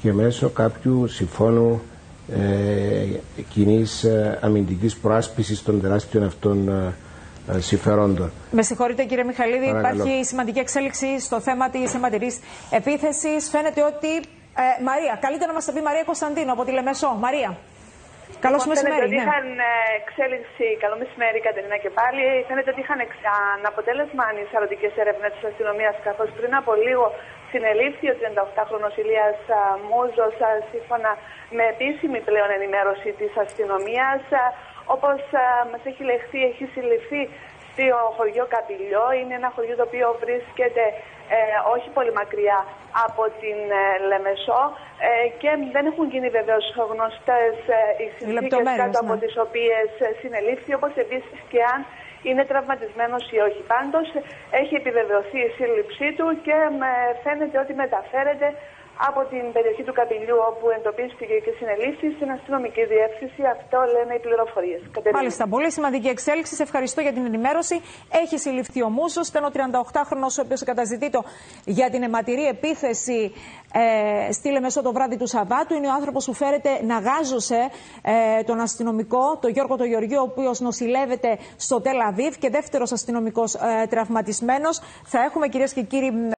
και μέσω κάποιου συμφώνου ε, κοινής ε, αμυντικής προάσπισης των τεράστιων αυτών ε, συμφερόντων. Με συγχωρείτε κύριε Μιχαλίδη, υπάρχει σημαντική εξέλιξη στο θέμα της αιματηρής επίθεσης. Φαίνεται ότι... Ε, Μαρία, καλύτερα να μας τα πει Μαρία Κωνσταντίνου από τη Λεμεσό. Μαρία. Καλώ λοιπόν, μεσημέρι. Φαίνεται ότι είχαν εξέλιξη. Καλό μεσημέρι, Κατερίνα και πάλι. Φαίνεται ότι είχαν σαν αποτέλεσμα ανισαρωτικέ έρευνες της αστυνομίας, καθώς πριν από λίγο συνελήφθη ο 38χρονο Ηλίας Μούζος, σύμφωνα με επίσημη πλέον ενημέρωση της αστυνομίας. Όπως μας έχει λεχθεί, έχει συλληφθεί στο χωριό Καπηλιό. Είναι ένα χωριό το οποίο βρίσκεται ε, όχι πολύ μακριά από την ε, Λεμεσό ε, και δεν έχουν γίνει βεβαίως γνωστές ε, οι συνθήκες κάτω από ναι. τις οποίες συνελήφθη, όπως επίσης και αν είναι τραυματισμένος ή όχι. Πάντως έχει επιβεβαιωθεί η σύλληψή του και φαίνεται ότι μεταφέρεται από την περιοχή του Καπηλιού όπου εντοπίστηκε και συνελήφθη στην αστυνομική διεύθυνση. Αυτό λένε οι πληροφορίες. Μάλιστα. Πολύ σημαντική εξέλιξη. Σε ευχαριστώ για την ενημέρωση. Έχει συλληφθεί ο Μούσος. Ήταν ο 38χρονο, ο οποίος καταζητείται για την αιματηρή επίθεση ε, στη Λεμεσό το βράδυ του Σαββάτου. Είναι ο άνθρωπος που φέρεται να γάζωσε ε, τον αστυνομικό, τον Γιώργο το Γεωργίου, ο οποίος νοσηλεύεται στο Τελαβίβ και δεύτερος αστυνομικός ε, τραυματισμένος. Θα έχουμε κυρίες και κύριοι.